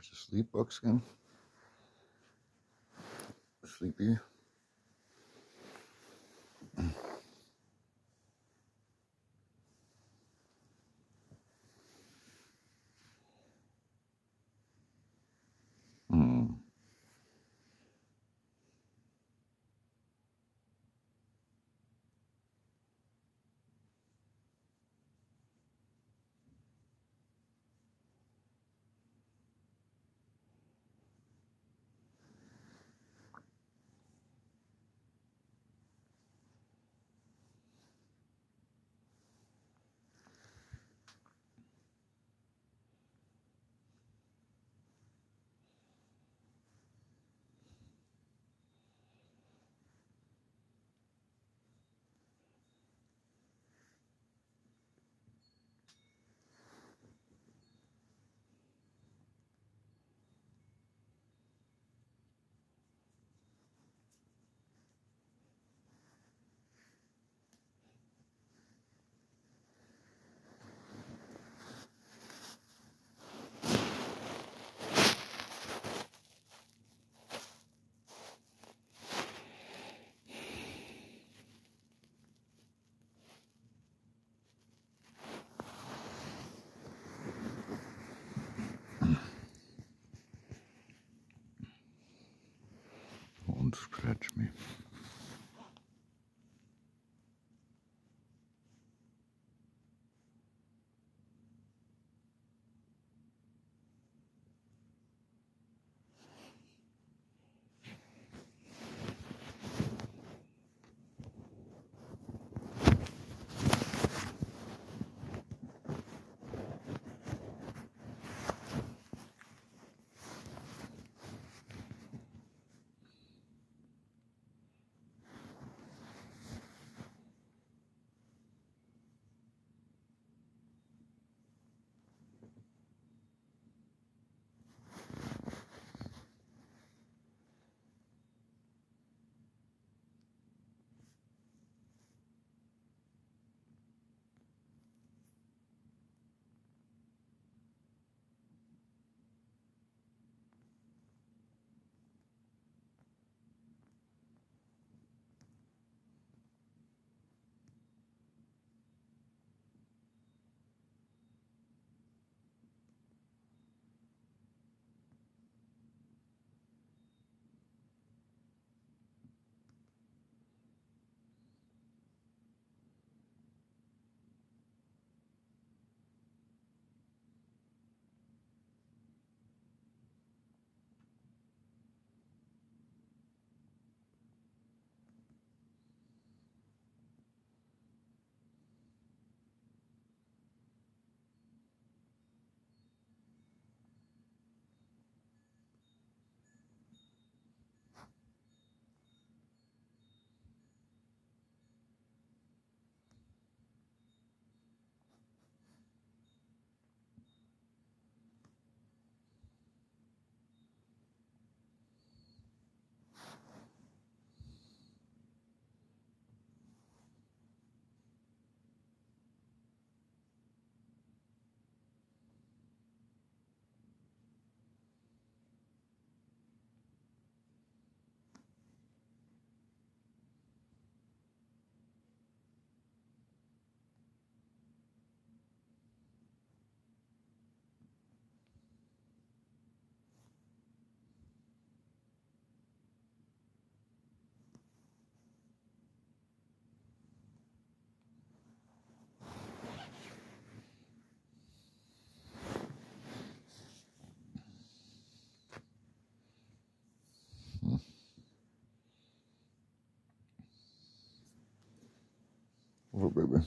There's the sleep buckskin. Sleepy. Won't scratch me. Oh, baby.